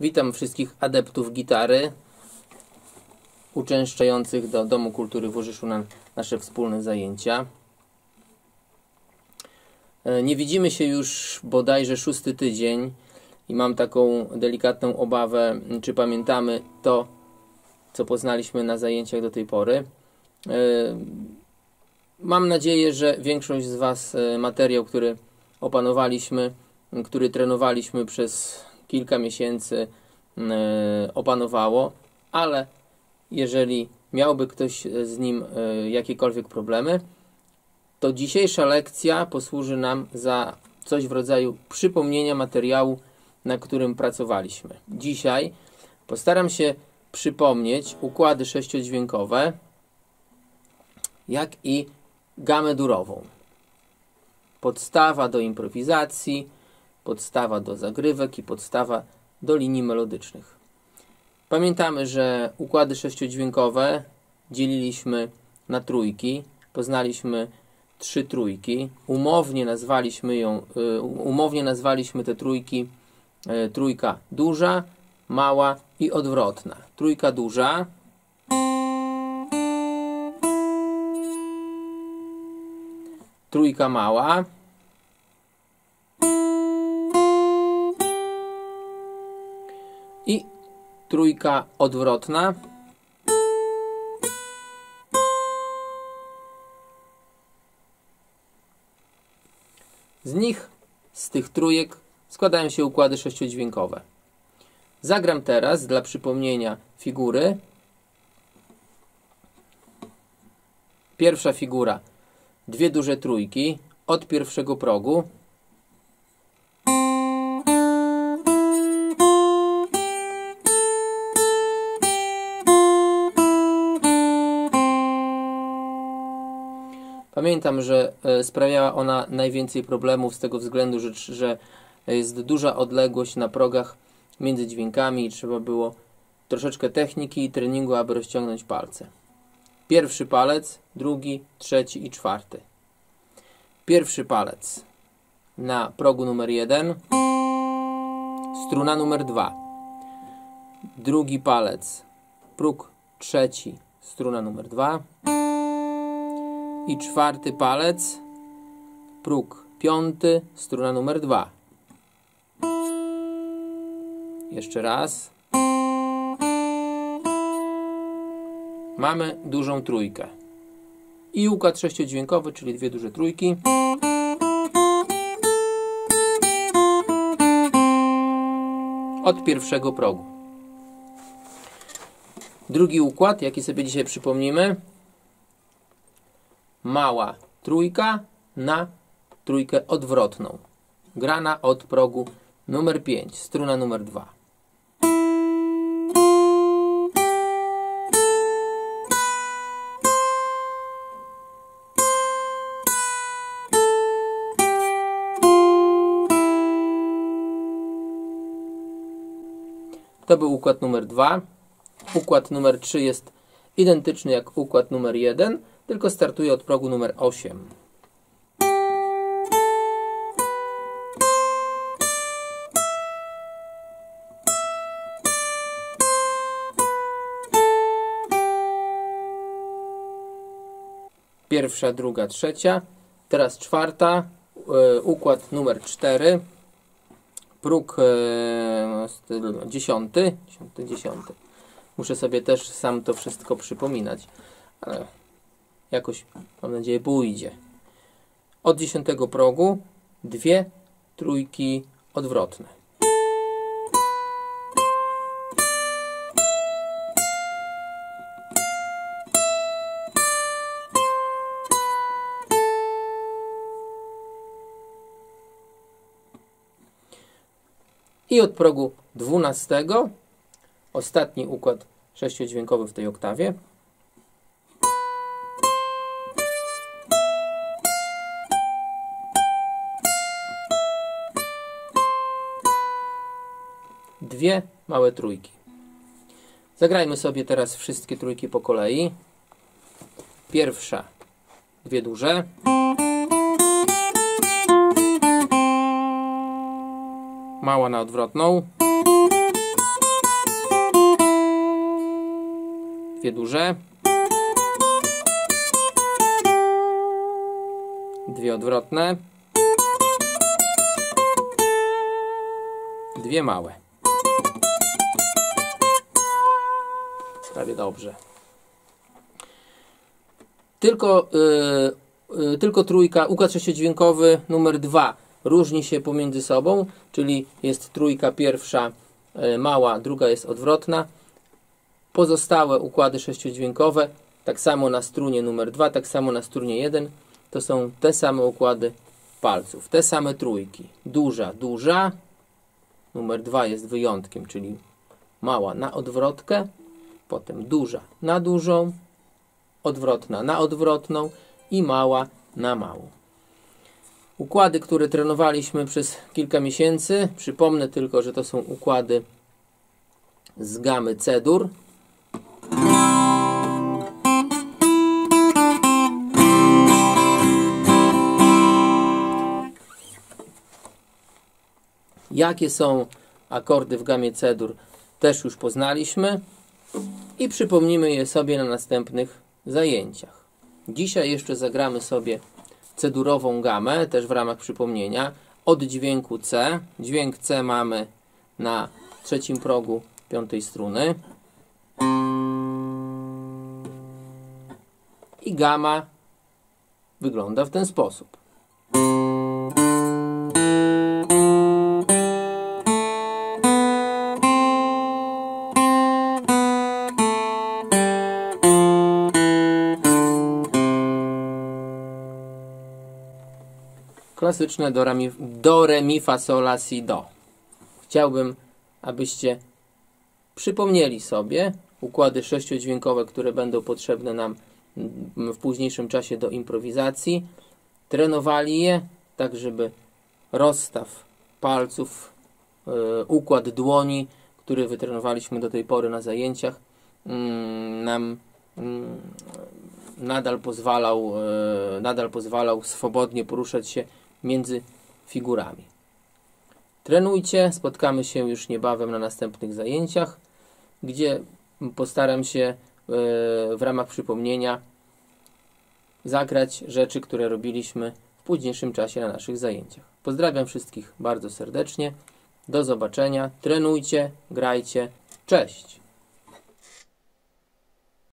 Witam wszystkich adeptów gitary uczęszczających do Domu Kultury w Łożyszu na nasze wspólne zajęcia. E, Nie widzimy się już bodajże szósty tydzień i mam taką delikatną obawę, czy pamiętamy to, co poznaliśmy na zajęciach do tej pory. E, Mam nadzieję, że większość z Was e, materiał, który opanowaliśmy, który trenowaliśmy przez kilka miesięcy, e, opanowało, ale jeżeli miałby ktoś z nim e, jakiekolwiek problemy, to dzisiejsza lekcja posłuży nam za coś w rodzaju przypomnienia materiału, na którym pracowaliśmy. Dzisiaj postaram się przypomnieć układy sześciodźwiękowe, jak i gamę durową. Podstawa do improwizacji, podstawa do zagrywek i podstawa do linii melodycznych. Pamiętamy, że układy sześciodźwiękowe dzieliliśmy na trójki. Poznaliśmy trzy trójki. Umownie nazwaliśmy ją, y, umownie nazwaliśmy te trójki y, trójka duża, mała i odwrotna. Trójka duża trójka mała, i trójka odwrotna. Z nich, z tych trójek, składają się układy sześciodźwiękowe. Zagram teraz dla przypomnienia figury. Pierwsza figura dwie duże trójki od pierwszego progu. Pamiętam, że e, sprawiała ona najwięcej problemów z tego względu, że, że jest duża odległość na progach między dźwiękami i trzeba było troszeczkę techniki i treningu, aby rozciągnąć palce. Pierwszy palec, drugi, trzeci i czwarty. Pierwszy palec na progu numer 1, struna numer 2. Drugi palec, próg trzeci, struna numer 2. I czwarty palec, próg piąty, struna numer 2. Jeszcze raz. mamy dużą trójkę. I układ sześciodźwiękowy, czyli dwie duże trójki. Od pierwszego progu. Drugi układ, jaki sobie dzisiaj przypomnimy. Mała trójka na trójkę odwrotną. Grana od progu numer 5, struna numer 2. To był układ numer 2. Układ numer 3 jest identyczny jak układ numer 1, tylko startuje od progu numer 8. Pierwsza, druga, trzecia. Teraz czwarta. E, układ numer 4 próg e, dziesiąty, dziesiąty, dziesiąty. Muszę sobie też sam to wszystko przypominać, ale jakoś, mam nadzieję, pójdzie. Od dziesiątego progu dwie trójki odwrotne. I od progu 12 ostatni układ sześciodźwiękowy w tej oktawie. dwie małe trójki. Zagrajmy sobie teraz wszystkie trójki po kolei. Pierwsza, dwie duże. Mała na odwrotną. Dwie duże. Dwie odwrotne. Dwie małe. Prawie dobrze. Tylko, yy, yy, tylko trójka, układ sześciodźwiękowy numer dwa różni się pomiędzy sobą, czyli jest trójka pierwsza yy, mała, druga jest odwrotna. Pozostałe układy sześciodźwiękowe, tak samo na strunie numer dwa, tak samo na strunie jeden, to są te same układy palców, te same trójki. Duża, duża, numer dwa jest wyjątkiem, czyli mała na odwrotkę, potem duża na dużą, odwrotna na odwrotną i mała na małą. Układy, które trenowaliśmy przez kilka miesięcy, przypomnę tylko, że to są układy z gamy C-dur. Jakie są akordy w gamie C-dur też już poznaliśmy i przypomnimy je sobie na następnych zajęciach. Dzisiaj jeszcze zagramy sobie cedurową gamę, też w ramach przypomnienia, od dźwięku C. Dźwięk C mamy na trzecim progu piątej struny. I gama wygląda w ten sposób. Klasyczne do, remi, do re mi fa sol la si do. Chciałbym, abyście przypomnieli sobie układy sześciodźwiękowe, które będą potrzebne nam w późniejszym czasie do improwizacji. Trenowali je tak, żeby rozstaw palców, yy, układ dłoni, który wytrenowaliśmy do tej pory na zajęciach, yy, nam yy, nadal pozwalał, e, nadal pozwalał swobodnie poruszać się między figurami. Trenujcie, spotkamy się już niebawem na następnych zajęciach, gdzie postaram się e, w ramach przypomnienia zagrać rzeczy, które robiliśmy w późniejszym czasie na naszych zajęciach. Pozdrawiam wszystkich bardzo serdecznie. Do zobaczenia. Trenujcie, grajcie. Cześć!